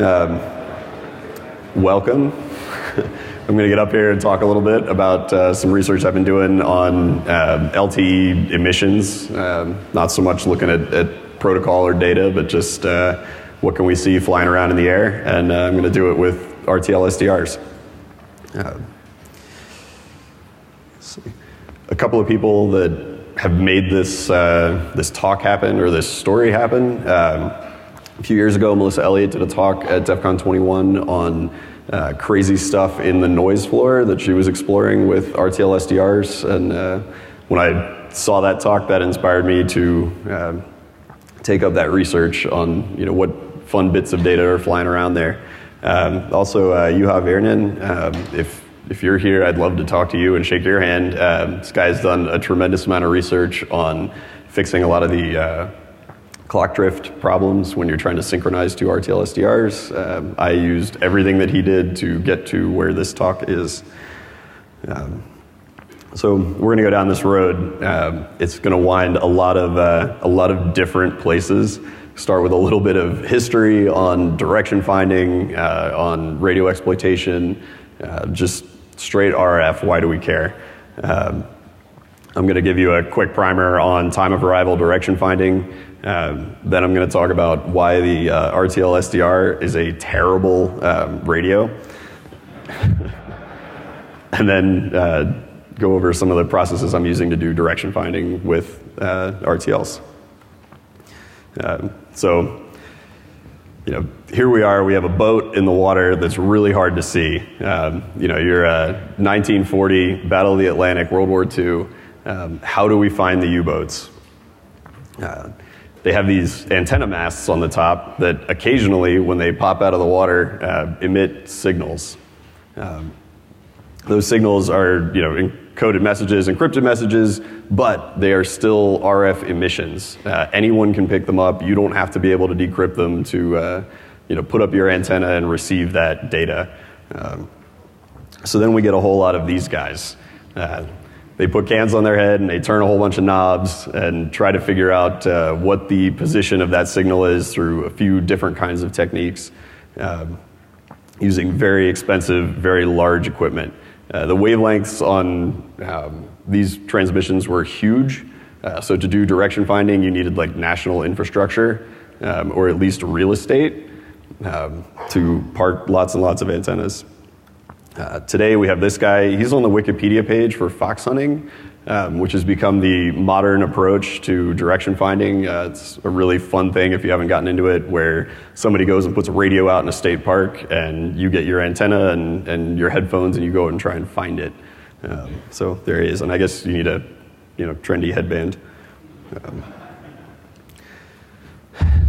Um, welcome. I'm going to get up here and talk a little bit about uh, some research I've been doing on uh, LTE emissions. Um, not so much looking at, at, protocol or data, but just uh, what can we see flying around in the air. And uh, I'm going to do it with RTL SDRs. Uh, a couple of people that have made this, uh, this talk happen or this story happen. Um, a few years ago, Melissa Elliott did a talk at DEF CON 21 on uh, crazy stuff in the noise floor that she was exploring with RTL SDRs. And uh, when I saw that talk, that inspired me to uh, take up that research on you know, what fun bits of data are flying around there. Um, also, uh, Juha Vierinen, um, if if you're here, I'd love to talk to you and shake your hand. Um, this guy's done a tremendous amount of research on fixing a lot of the uh, clock drift problems when you're trying to synchronize two RTL SDRs. Um, I used everything that he did to get to where this talk is. Um, so we're going to go down this road. Um, it's going to wind a lot of uh, a lot of different places. Start with a little bit of history on direction finding, uh, on radio exploitation, uh, just straight RF. Why do we care? Um, I'm going to give you a quick primer on time of arrival direction finding. Um, then I'm going to talk about why the uh, RTL SDR is a terrible um, radio. and then uh, go over some of the processes I'm using to do direction finding with uh, RTLs. Um, so, you know, here we are, we have a boat in the water that's really hard to see. Um, you know, you're a 1940 Battle of the Atlantic, World War II. Um, how do we find the U-boats? Uh, they have these antenna masts on the top that occasionally, when they pop out of the water, uh, emit signals. Um, those signals are, you know, encoded messages, encrypted messages, but they are still RF emissions. Uh, anyone can pick them up. You don't have to be able to decrypt them to, uh, you know, put up your antenna and receive that data. Um, so then we get a whole lot of these guys. They put cans on their head and they turn a whole bunch of knobs and try to figure out uh, what the position of that signal is through a few different kinds of techniques um, using very expensive, very large equipment. Uh, the wavelengths on um, these transmissions were huge. Uh, so to do direction finding, you needed like national infrastructure um, or at least real estate um, to park lots and lots of antennas. Uh, today we have this guy. He's on the Wikipedia page for fox hunting, um, which has become the modern approach to direction finding. Uh, it's a really fun thing if you haven't gotten into it, where somebody goes and puts a radio out in a state park, and you get your antenna and, and your headphones, and you go and try and find it. Um, so there he is, and I guess you need a you know trendy headband. Um,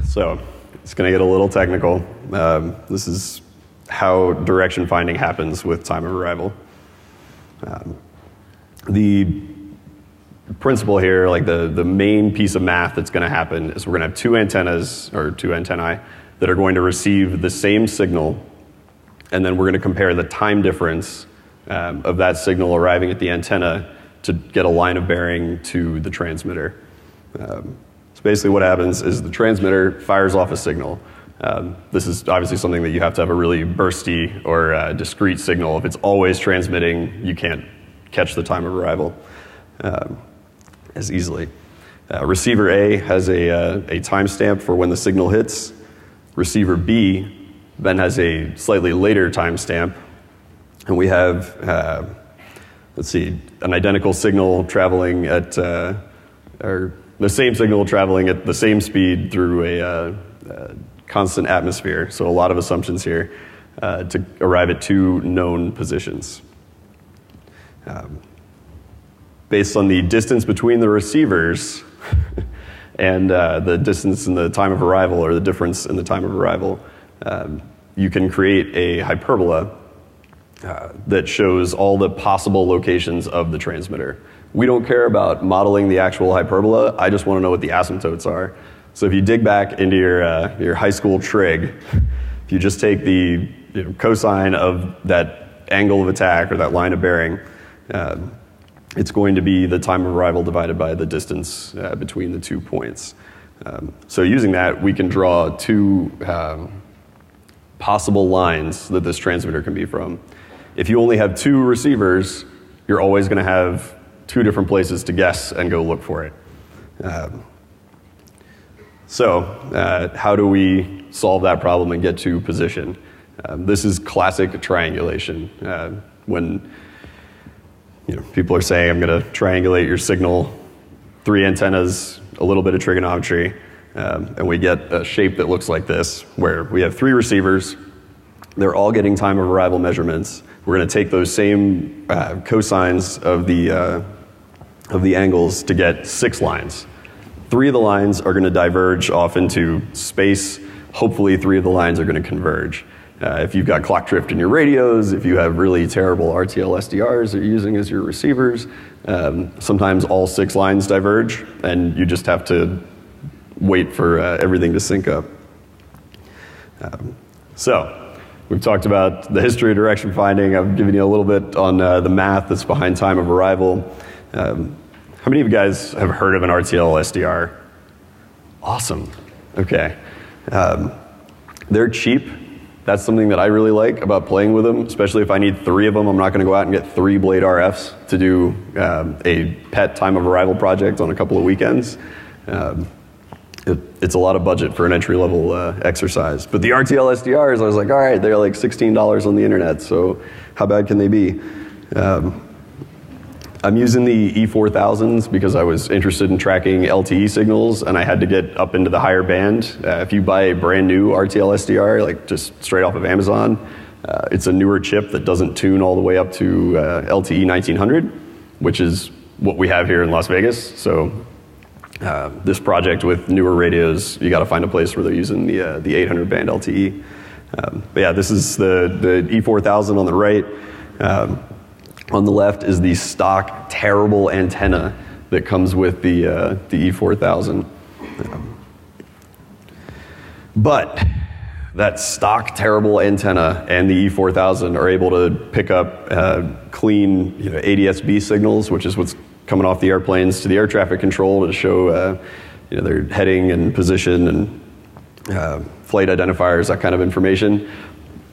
so it's going to get a little technical. Um, this is how direction finding happens with time of arrival. Um, the principle here, like the, the main piece of math that's going to happen is we're going to have two antennas or two antennae that are going to receive the same signal, and then we're going to compare the time difference um, of that signal arriving at the antenna to get a line of bearing to the transmitter. Um, so basically, what happens is the transmitter fires off a signal. Um, this is obviously something that you have to have a really bursty or uh, discrete signal. If it's always transmitting, you can't catch the time of arrival um, as easily. Uh, receiver A has a, uh, a timestamp for when the signal hits. Receiver B then has a slightly later timestamp. And we have, uh, let's see, an identical signal traveling at, uh, or the same signal traveling at the same speed through a uh, constant atmosphere. So a lot of assumptions here uh, to arrive at two known positions. Um, based on the distance between the receivers and uh, the distance in the time of arrival or the difference in the time of arrival, um, you can create a hyperbola uh, that shows all the possible locations of the transmitter. We don't care about modeling the actual hyperbola, I just want to know what the asymptotes are. So if you dig back into your, uh, your high school trig, if you just take the you know, cosine of that angle of attack or that line of bearing, uh, it's going to be the time of arrival divided by the distance uh, between the two points. Um, so using that, we can draw two um, possible lines that this transmitter can be from. If you only have two receivers, you're always going to have two different places to guess and go look for it. Um, so, uh, how do we solve that problem and get to position? Um, this is classic triangulation. Uh, when you know, people are saying, I'm going to triangulate your signal, three antennas, a little bit of trigonometry, um, and we get a shape that looks like this, where we have three receivers. They're all getting time of arrival measurements. We're going to take those same uh, cosines of the, uh, of the angles to get six lines. Three of the lines are going to diverge off into space. Hopefully, three of the lines are going to converge. Uh, if you've got clock drift in your radios, if you have really terrible RTL SDRs that you're using as your receivers, um, sometimes all six lines diverge, and you just have to wait for uh, everything to sync up. Um, so, we've talked about the history of direction finding. I've given you a little bit on uh, the math that's behind time of arrival. Um, how many of you guys have heard of an RTL SDR? Awesome. Okay. Um, they're cheap. That's something that I really like about playing with them, especially if I need three of them. I'm not going to go out and get three Blade RFs to do um, a pet time of arrival project on a couple of weekends. Um, it, it's a lot of budget for an entry level uh, exercise. But the RTL SDRs, I was like, all right, they're like $16 on the internet, so how bad can they be? Um, I'm using the E4000s because I was interested in tracking LTE signals and I had to get up into the higher band. Uh, if you buy a brand new RTL SDR, like just straight off of Amazon, uh, it's a newer chip that doesn't tune all the way up to uh, LTE 1900, which is what we have here in Las Vegas. So uh, this project with newer radios, you got to find a place where they're using the, uh, the 800 band LTE. Um, but yeah, this is the, the E4000 on the right. Um, on the left is the stock terrible antenna that comes with the, uh, the E4000. Um, but that stock terrible antenna and the E4000 are able to pick up uh, clean you know, ADS-B signals, which is what's coming off the airplanes to the air traffic control to show uh, you know, their heading and position and uh, flight identifiers, that kind of information.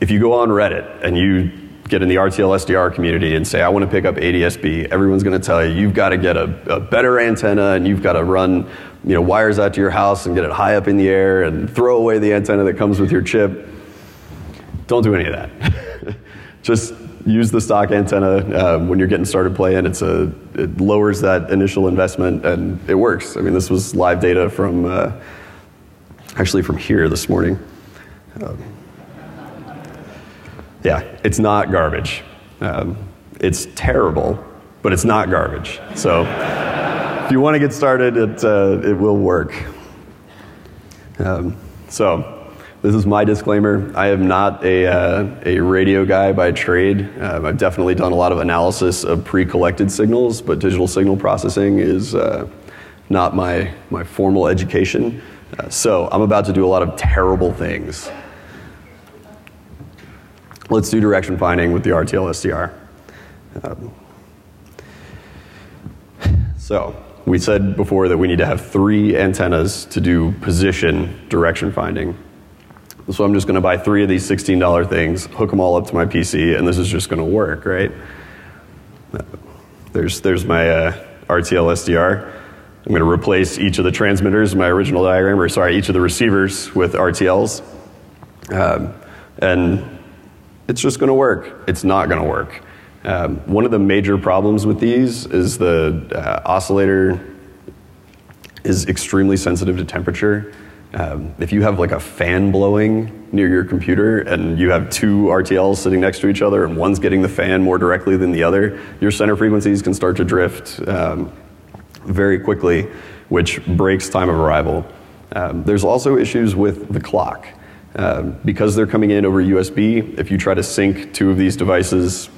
If you go on Reddit and you get in the RTL SDR community and say, I want to pick up ADS-B, everyone's going to tell you, you've got to get a, a better antenna and you've got to run you know, wires out to your house and get it high up in the air and throw away the antenna that comes with your chip. Don't do any of that. Just use the stock antenna um, when you're getting started playing. It's a, it lowers that initial investment and it works. I mean, this was live data from, uh, actually from here this morning. Um, yeah, it's not garbage. Um, it's terrible, but it's not garbage. So if you want to get started, it, uh, it will work. Um, so this is my disclaimer. I am not a, uh, a radio guy by trade. Um, I've definitely done a lot of analysis of pre-collected signals, but digital signal processing is uh, not my, my formal education. Uh, so I'm about to do a lot of terrible things. Let's do direction finding with the RTL SDR. Um, so we said before that we need to have three antennas to do position direction finding. So I'm just going to buy three of these $16 things, hook them all up to my PC, and this is just going to work, right? There's, there's my uh, RTL SDR. I'm going to replace each of the transmitters in my original diagram, or sorry, each of the receivers with RTLs. Um, and it's just going to work. It's not going to work. Um, one of the major problems with these is the uh, oscillator is extremely sensitive to temperature. Um, if you have like a fan blowing near your computer and you have two RTLs sitting next to each other and one's getting the fan more directly than the other, your center frequencies can start to drift um, very quickly, which breaks time of arrival. Um, there's also issues with the clock. Um, because they're coming in over USB, if you try to sync two of these devices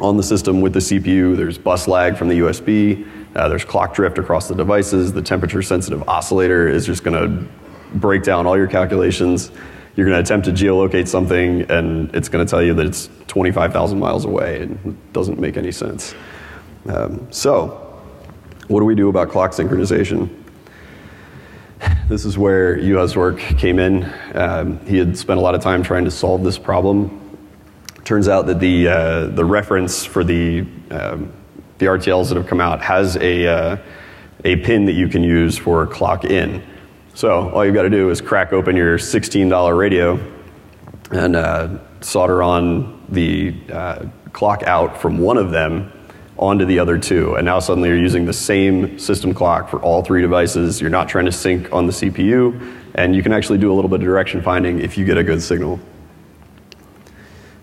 on the system with the CPU, there's bus lag from the USB, uh, there's clock drift across the devices, the temperature sensitive oscillator is just going to break down all your calculations. You're going to attempt to geolocate something, and it's going to tell you that it's 25,000 miles away, and it doesn't make any sense. Um, so, what do we do about clock synchronization? This is where Juha's work came in. Um, he had spent a lot of time trying to solve this problem. Turns out that the, uh, the reference for the, um, the RTLs that have come out has a, uh, a pin that you can use for clock in. So all you've got to do is crack open your $16 radio and uh, solder on the uh, clock out from one of them onto the other two. And now suddenly you're using the same system clock for all three devices. You're not trying to sync on the CPU, and you can actually do a little bit of direction finding if you get a good signal.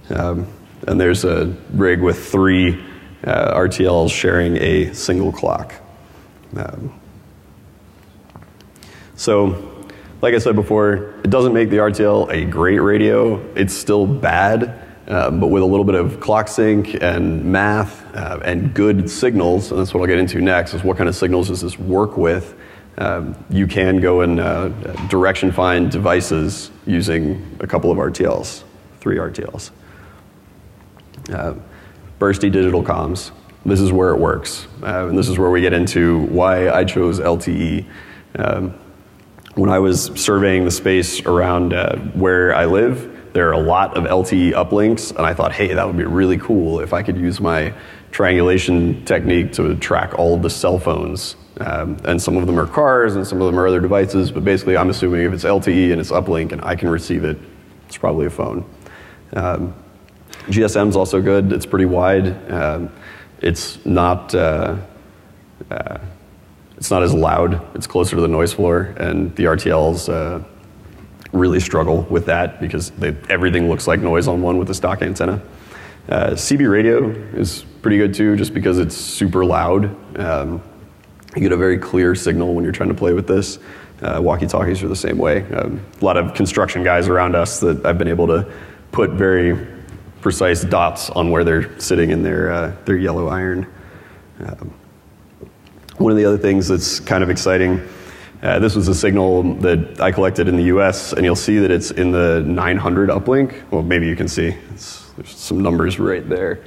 Um, and there's a rig with three uh, RTLs sharing a single clock. Um, so, like I said before, it doesn't make the RTL a great radio. It's still bad, uh, but with a little bit of clock sync and math uh, and good signals, and that's what I'll get into next, is what kind of signals does this work with? Um, you can go and uh, direction find devices using a couple of RTLs, three RTLs. Uh, bursty digital comms. This is where it works, uh, and this is where we get into why I chose LTE. Um, when I was surveying the space around where I live, there are a lot of LTE uplinks, and I thought, hey, that would be really cool if I could use my triangulation technique to track all of the cell phones. Um, and some of them are cars, and some of them are other devices, but basically, I'm assuming if it's LTE and it's uplink and I can receive it, it's probably a phone. Um, GSM is also good, it's pretty wide. Um, it's not. Uh, uh, it's not as loud. It's closer to the noise floor, and the RTLs uh, really struggle with that because they, everything looks like noise on one with a stock antenna. Uh, CB radio is pretty good too, just because it's super loud. Um, you get a very clear signal when you're trying to play with this. Uh, walkie-talkies are the same way. Um, a lot of construction guys around us that I've been able to put very precise dots on where they're sitting in their uh, their yellow iron. Um, one of the other things that's kind of exciting, uh, this was a signal that I collected in the US, and you'll see that it's in the 900 uplink. Well, maybe you can see. It's, there's some numbers right there.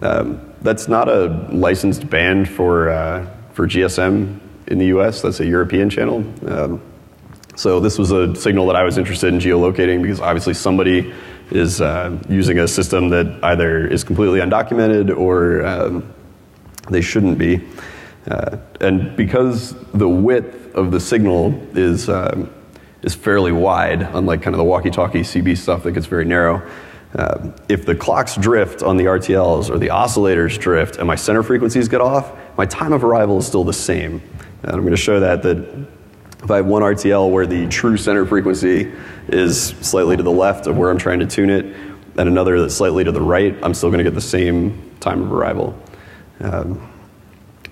Um, that's not a licensed band for, uh, for GSM in the US, that's a European channel. Um, so this was a signal that I was interested in geolocating because obviously somebody is uh, using a system that either is completely undocumented or um, they shouldn't be. Uh, and because the width of the signal is, um, is fairly wide, unlike kind of the walkie-talkie CB stuff that gets very narrow, uh, if the clocks drift on the RTLs or the oscillators drift and my center frequencies get off, my time of arrival is still the same. And I'm going to show that that if I have one RTL where the true center frequency is slightly to the left of where I'm trying to tune it, and another that's slightly to the right, I'm still going to get the same time of arrival. Um,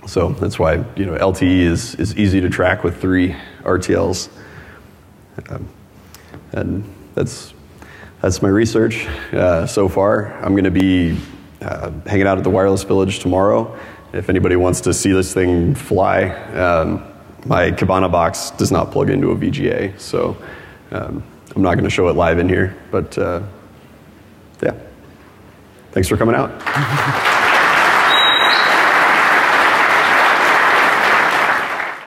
so that's why you know LTE is, is easy to track with three RTLs. Um, and that's, that's my research uh, so far. I'm going to be uh, hanging out at the Wireless Village tomorrow. If anybody wants to see this thing fly, um, my Kibana box does not plug into a VGA, so um, I'm not going to show it live in here. But uh, yeah, thanks for coming out.